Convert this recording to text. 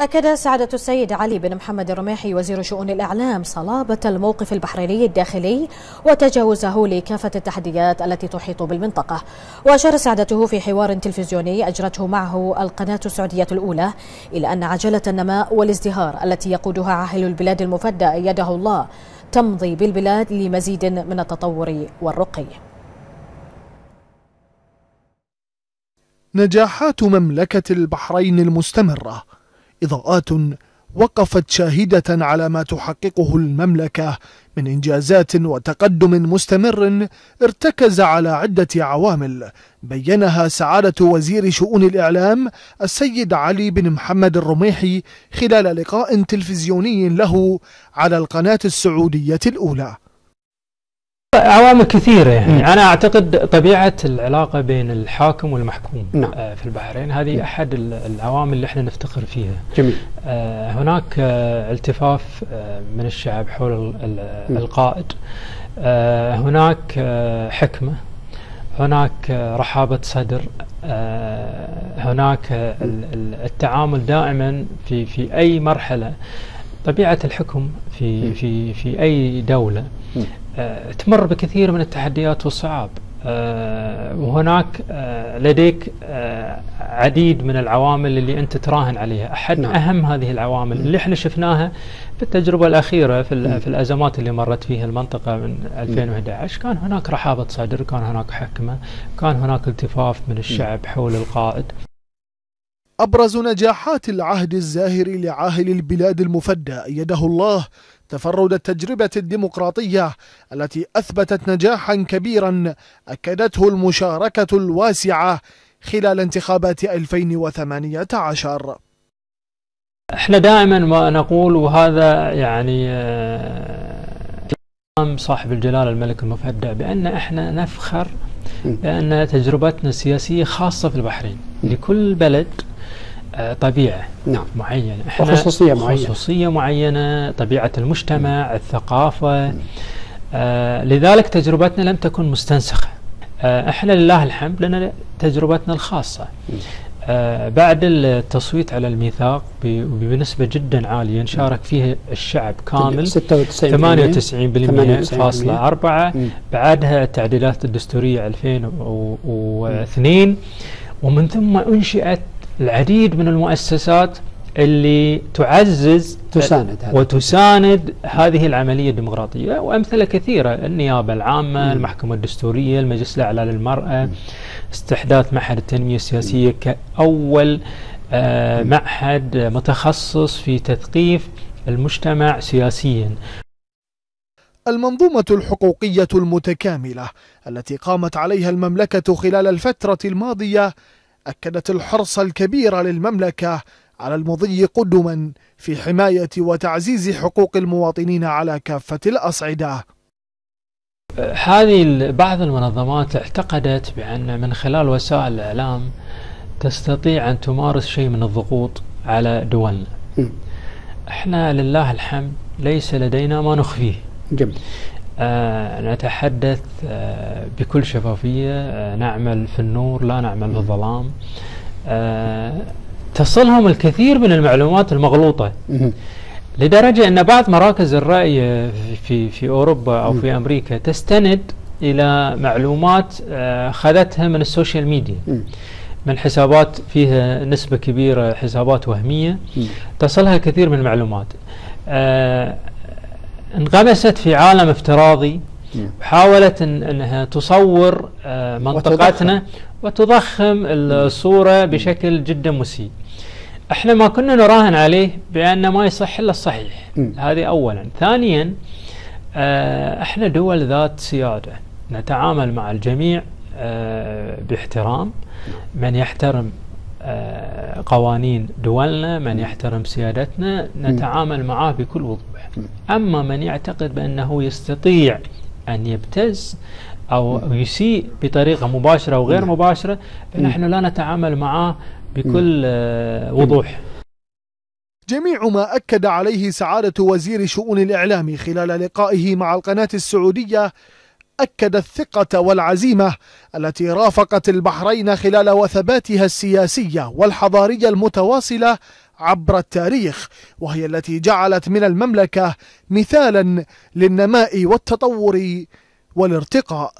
أكد سعادة السيد علي بن محمد الرميحي وزير شؤون الإعلام صلابة الموقف البحريني الداخلي وتجاوزه لكافة التحديات التي تحيط بالمنطقة. وأشار سعادته في حوار تلفزيوني أجرته معه القناة السعودية الأولى إلى أن عجلة النماء والازدهار التي يقودها عاهل البلاد المفدى أيده الله تمضي بالبلاد لمزيد من التطور والرقي. نجاحات مملكة البحرين المستمرة. إضاءات وقفت شاهدة على ما تحققه المملكة من إنجازات وتقدم مستمر ارتكز على عدة عوامل. بينها سعادة وزير شؤون الإعلام السيد علي بن محمد الرميحي خلال لقاء تلفزيوني له على القناة السعودية الأولى. عوامل كثيرة. يعني م. أنا أعتقد طبيعة العلاقة بين الحاكم والمحكوم. نعم. آه في البحرين. هذه م. أحد العوامل اللي إحنا نفتخر فيها. جميل. آه هناك آه التفاف آه من الشعب حول القائد. آه هناك آه حكمة. هناك آه رحابة صدر. آه هناك آه التعامل دائما في في أي مرحلة. طبيعة الحكم في في في أي دولة تمر بكثير من التحديات والصعاب. آه، وهناك آه، لديك عديد من العوامل اللي أنت تراهن عليها. أحد نعم. أهم هذه العوامل اللي إحنا شفناها في التجربه الأخيرة في, في الأزمات اللي مرت فيها المنطقة من 2011 كان هناك رحابة صدر كان هناك حكمة كان هناك التفاف من الشعب حول القائد. أبرز نجاحات العهد الزاهر لعاهل البلاد المفدى أيده الله تفرد التجربة الديمقراطية التي أثبتت نجاحا كبيرا أكدته المشاركة الواسعة خلال انتخابات 2018 إحنا دائما ما نقول وهذا يعني آه، صاحب الجلالة الملك المفدى بأن إحنا نفخر بأن تجربتنا السياسية خاصة في البحرين. لكل بلد طبيعة نعم. معينة. إحنا وخصوصية معينة. خصوصية معينة طبيعة المجتمع الثقافة. آه لذلك تجربتنا لم تكن مستنسخة. آه إحنا لله الحمد لنا تجربتنا الخاصة. آه بعد التصويت على الميثاق بنسبة جدا عالية شارك فيها الشعب كامل. 96% فاصلة أربعة. بعدها التعديلات الدستورية 2002 ومن ثم أنشئت العديد من المؤسسات اللي تعزز تساند هذا. وتساند هذه العملية الديمقراطية وأمثلة كثيرة النيابة العامة مم. المحكمة الدستورية المجلس الأعلى للمرأة مم. استحداث معهد التنمية السياسية مم. كأول آه معهد متخصص في تثقيف المجتمع سياسيا المنظومة الحقوقية المتكاملة التي قامت عليها المملكة خلال الفترة الماضية أكدت الحرص الكبير للمملكة على المضي قدما في حماية وتعزيز حقوق المواطنين على كافة الأصعدة. هذه بعض المنظمات اعتقدت بأن من خلال وسائل الإعلام تستطيع أن تمارس شيء من الضغوط على دولنا. إحنا لله الحمد ليس لدينا ما نخفيه. جميل. نتحدث آه بكل شفافية آه نعمل في النور لا نعمل في الظلام. آه تصلهم الكثير من المعلومات المغلوطة. لدرجة أن بعض مراكز الرأي في في أوروبا أو في أمريكا تستند إلى معلومات آه، أخذتها من ال social media. من حسابات فيها نسبة كبيرة حسابات وهمية. تصلها كثير من المعلومات. آه انغمست في عالم افتراضي وحاولت إن إنها تصور آه، منطقتنا وتضخم. الصورة بشكل جدا مسيء. إحنا ما كنا نراهن عليه بأن ما يصح إلا الصحيح. هذه اولا، ثانيا آه، إحنا دول ذات سيادة، نتعامل مع الجميع آه، باحترام، من يحترم قوانين دولنا، من يحترم سيادتنا، نتعامل معه بكل وضوح. أما من يعتقد بأنه يستطيع أن يبتز أو يسيء بطريقة مباشرة أو غير مباشرة فنحن لا نتعامل معه بكل آه، وضوح جميع ما أكد عليه سعادة وزير شؤون الإعلام خلال لقائه مع القناة السعودية أكد الثقة والعزيمة التي رافقت البحرين خلال وثباتها السياسية والحضارية المتواصلة عبر التاريخ وهي التي جعلت من المملكة مثالا للنماء والتطور والارتقاء.